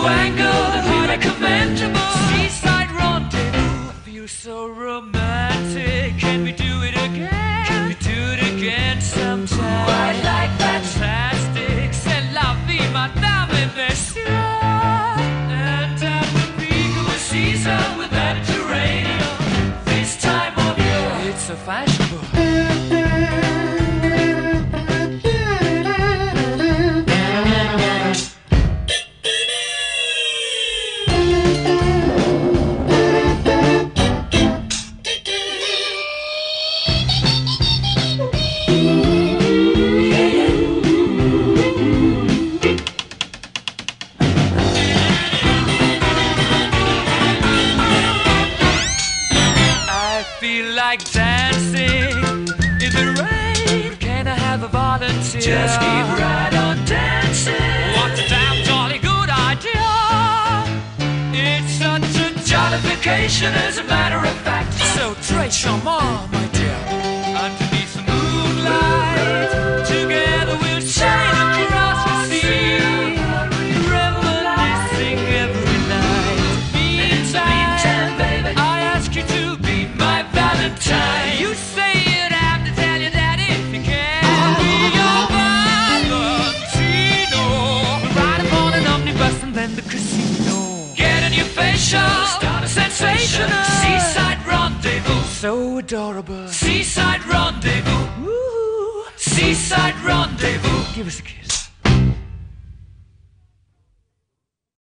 spangled and highly commendable. Seaside rendezvous. I feel so romantic. Feel like dancing in the rain. Can I have a volunteer? Just keep right on dancing. What a damn jolly good idea. It's such a jollification, as a matter of fact. So trace your my start a sensation. Seaside rendezvous, so adorable. Seaside rendezvous, Woo. Seaside rendezvous. Give us a kiss.